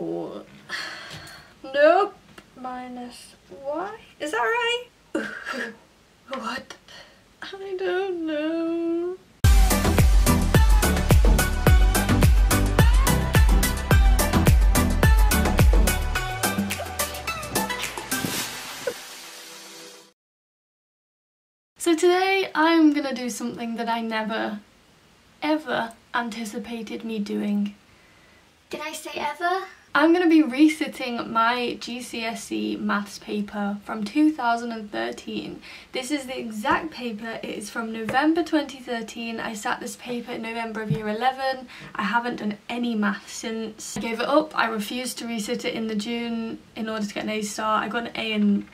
No. Nope. Minus y. Is that right? what? I don't know. So today I'm gonna do something that I never, ever anticipated me doing. Did I say ever? I'm going to be resitting my GCSE maths paper from 2013. This is the exact paper, it is from November 2013. I sat this paper in November of year 11. I haven't done any maths since. I gave it up, I refused to resit it in the June in order to get an A star. I got an A in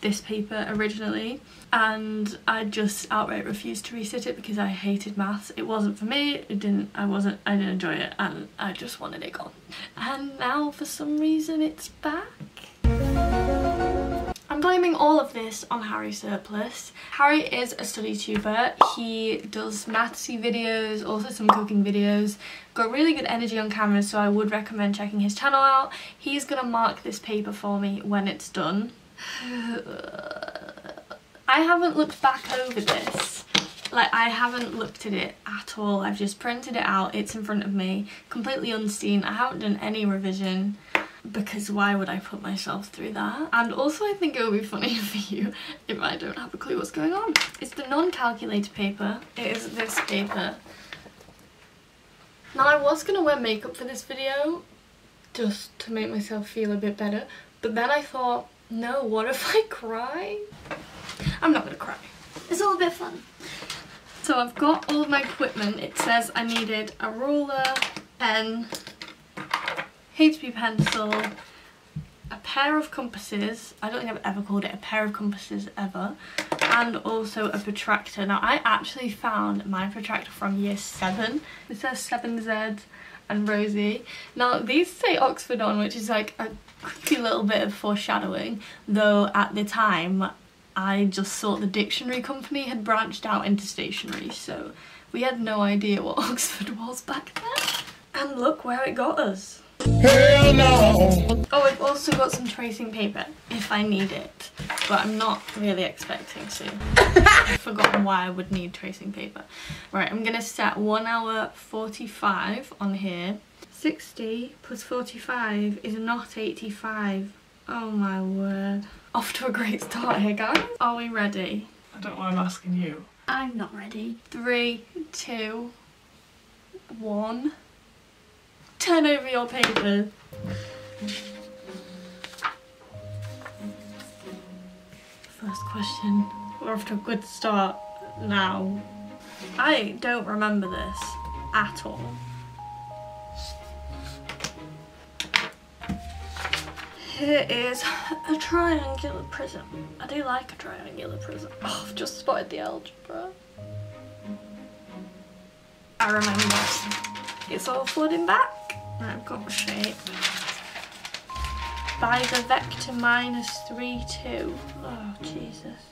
this paper originally and I just outright refused to resit it because I hated maths. It wasn't for me, it didn't, I wasn't, I didn't enjoy it and I just wanted it gone. And now for some reason it's back. I'm blaming all of this on Harry Surplus. Harry is a study tuber. He does mathsy videos, also some cooking videos. Got really good energy on camera so I would recommend checking his channel out. He's gonna mark this paper for me when it's done. I haven't looked back over this. Like, I haven't looked at it at all. I've just printed it out. It's in front of me, completely unseen. I haven't done any revision because why would I put myself through that? And also I think it would be funny for you if I don't have a clue what's going on. It's the non-calculator paper. It is this paper. Now I was going to wear makeup for this video just to make myself feel a bit better. But then I thought, no, what if I cry? I'm not gonna cry. It's all a bit fun. So I've got all my equipment. It says I needed a ruler, pen, HB pencil, a pair of compasses. I don't think I've ever called it a pair of compasses ever. And also a protractor. Now I actually found my protractor from year 7. It says 7Z and Rosie. Now these say Oxford on which is like a creepy little bit of foreshadowing though at the time I just thought the dictionary company had branched out into stationery, so we had no idea what Oxford was back then. And look where it got us. Hell no! Oh, I've also got some tracing paper if I need it, but I'm not really expecting to. I've forgotten why I would need tracing paper. Right, I'm gonna set 1 hour 45 on here. 60 plus 45 is not 85. Oh my word. Off to a great start here, guys. Are we ready? I don't know why I'm asking you. I'm not ready. Three, two, one. Turn over your paper. First question. We're off to a good start now. I don't remember this at all. Here is a triangular prism. I do like a triangular prism. Oh, I've just spotted the algebra. I remember. It's all flooding back. I've got shape. By the vector minus 3, 2. Oh, Jesus.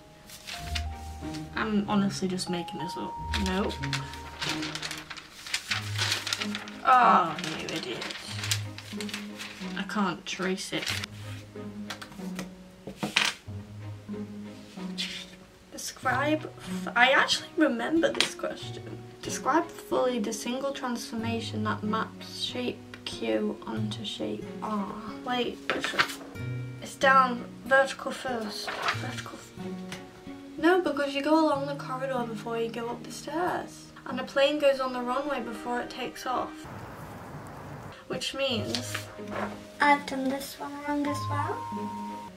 I'm honestly just making this up. Nope. Oh, oh you idiot. I can't trace it. Describe, I actually remember this question. Describe fully the single transformation that maps shape Q onto shape R. Wait, it's down vertical first. Vertical. No, because you go along the corridor before you go up the stairs. And a plane goes on the runway before it takes off. Which means... I've done this one wrong as well.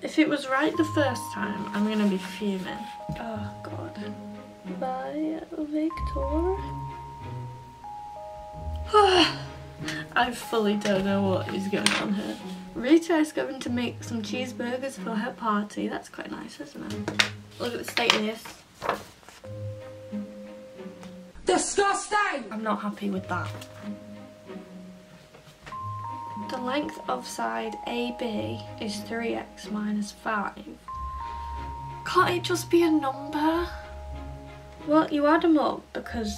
If it was right the first time, I'm gonna be fuming. Oh god. Bye, Victor. I fully don't know what is going on here. Rita is going to make some cheeseburgers for her party. That's quite nice, isn't it? Look at the state of this. Disgusting! I'm not happy with that. The length of side AB is 3x minus 5. Can't it just be a number? Well, you add them up because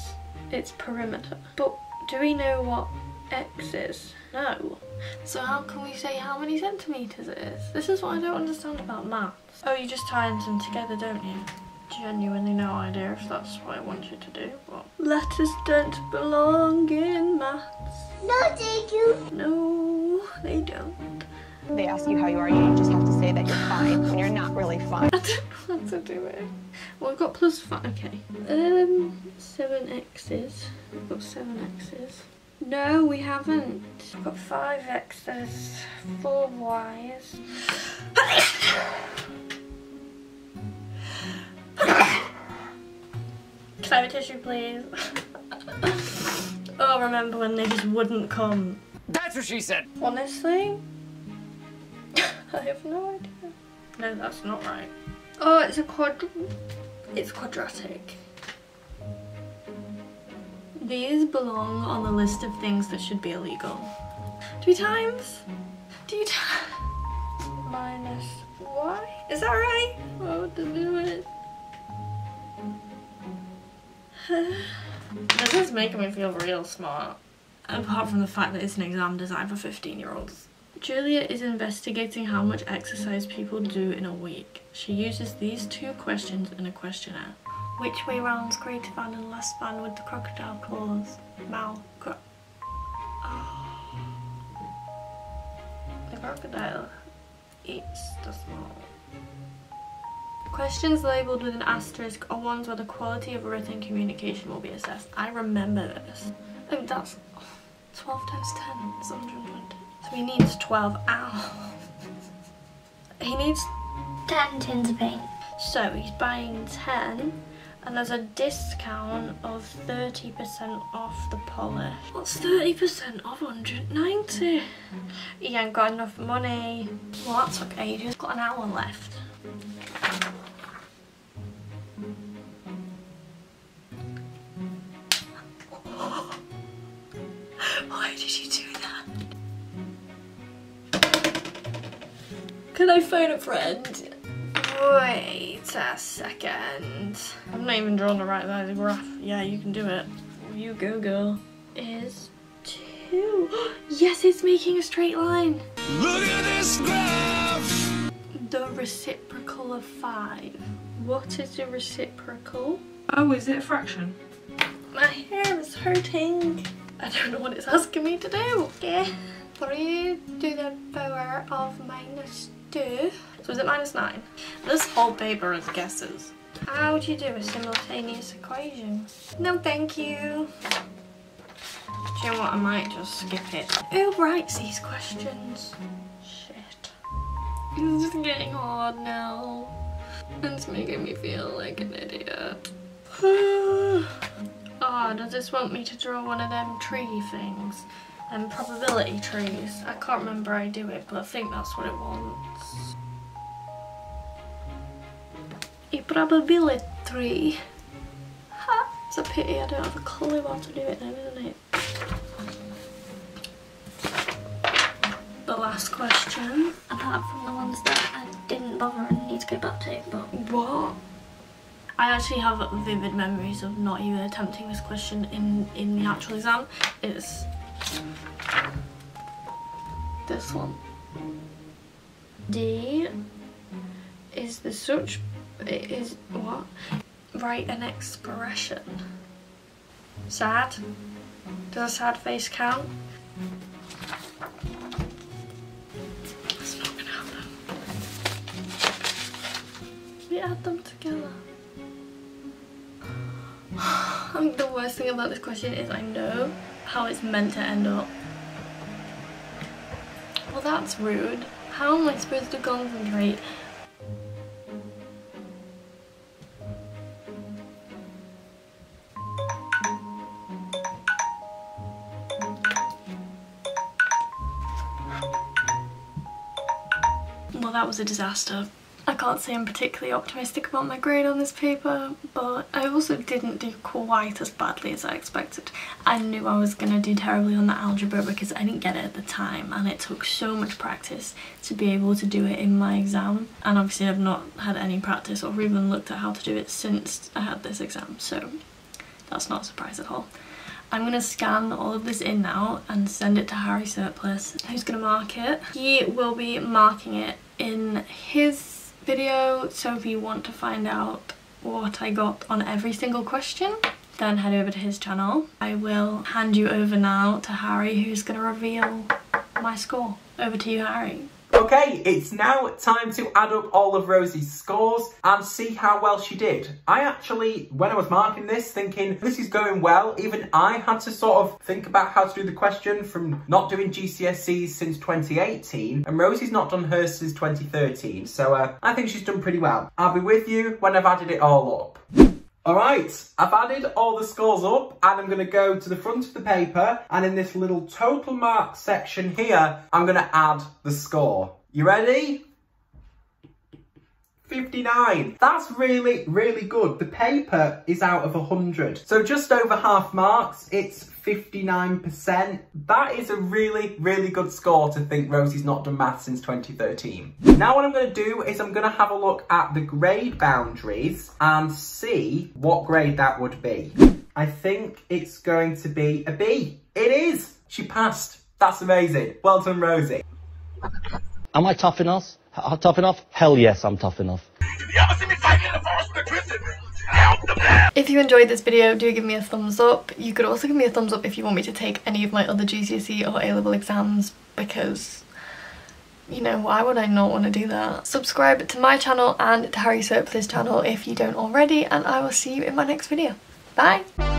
it's perimeter. But do we know what x is? No. So how can we say how many centimetres it is? This is what I don't understand about maths. Oh, you just tie them together, don't you? Genuinely no idea if that's what I want you to do, but... Letters don't belong in maths. No, thank you. No, they don't. They ask you how you are, you just have to say that you're fine when you're not really fine. I don't know how to do it. Well, I've got plus five. Okay. Um, seven x's. We've got seven x's. No, we haven't. We've got five x's, four y's. Can I have a tissue, please? oh, remember when they just wouldn't come? That's what she said. Honestly, I have no idea. No, that's not right. Oh, it's a quad. It's quadratic. These belong on the list of things that should be illegal. Three times? Do you minus y? Is that right? Oh, it. this is making me feel real smart. Apart from the fact that it's an exam designed for 15 year olds. Julia is investigating how much exercise people do in a week. She uses these two questions in a questionnaire. Which way round's greater than and less than with the crocodile claws? Mal. Cro oh. The crocodile eats the small. Questions labelled with an asterisk are ones where the quality of written communication will be assessed. I remember this. Oh, that's 12 times 10 is 120. So he needs 12. Ow. He needs 10 tins of paint. So he's buying 10 and there's a discount of 30% off the polish. What's 30% off 190? He ain't got enough money. Well that took ages. Got an hour left. Why did you do that? Can I phone a friend? Wait a second. I'm not even drawing the right size graph. Yeah, you can do it. You go, girl. Is two. yes, it's making a straight line. Look at this graph. The reciprocal of five. What is the reciprocal? Oh, is it a fraction? My hair is hurting. I don't know what it's asking me to do. Yeah. 3 to the power of minus 2. So is it minus 9? This whole paper is guesses. How do you do a simultaneous equation? No thank you. Do you know what, I might just skip it. Who writes these questions? Shit. This is getting hard now. It's making me feel like an idiot. Ah, oh, does this want me to draw one of them tree things? And probability trees. I can't remember how I do it, but I think that's what it wants. A probability tree. Ha! It's a pity I don't have a clue how to do it then, isn't it? The last question. Apart from the ones that I didn't bother and need to go back to, but What? I actually have vivid memories of not even attempting this question in, in the actual exam. It's this one. D is the such it is what? Write an expression. Sad? Does a sad face count? Not gonna happen. We add them together. I think the worst thing about this question is I know how it's meant to end up. Well that's rude. How am I supposed to concentrate? Well that was a disaster. I can't say I'm particularly optimistic about my grade on this paper, but I also didn't do quite as badly as I expected. I knew I was going to do terribly on the algebra because I didn't get it at the time and it took so much practice to be able to do it in my exam. And obviously I've not had any practice or even looked at how to do it since I had this exam, so that's not a surprise at all. I'm gonna scan all of this in now and send it to Harry Surplus, who's gonna mark it. He will be marking it in his video, so if you want to find out what I got on every single question, then head over to his channel. I will hand you over now to Harry, who's gonna reveal my score. Over to you, Harry. Okay, it's now time to add up all of Rosie's scores and see how well she did. I actually, when I was marking this, thinking this is going well, even I had to sort of think about how to do the question from not doing GCSEs since 2018, and Rosie's not done hers since 2013, so uh, I think she's done pretty well. I'll be with you when I've added it all up. Alright, I've added all the scores up and I'm going to go to the front of the paper and in this little total mark section here, I'm going to add the score. You ready? 59. That's really, really good. The paper is out of 100. So just over half marks, it's 59%. That is a really, really good score to think Rosie's not done maths since 2013. Now what I'm going to do is I'm going to have a look at the grade boundaries and see what grade that would be. I think it's going to be a B. It is! She passed. That's amazing. Well done, Rosie. Am I tough enough? H- tough enough? Hell yes, I'm tough enough. If you enjoyed this video, do give me a thumbs up. You could also give me a thumbs up if you want me to take any of my other GCSE or A-level exams because, you know, why would I not want to do that? Subscribe to my channel and to Harry Surplus channel if you don't already and I will see you in my next video. Bye!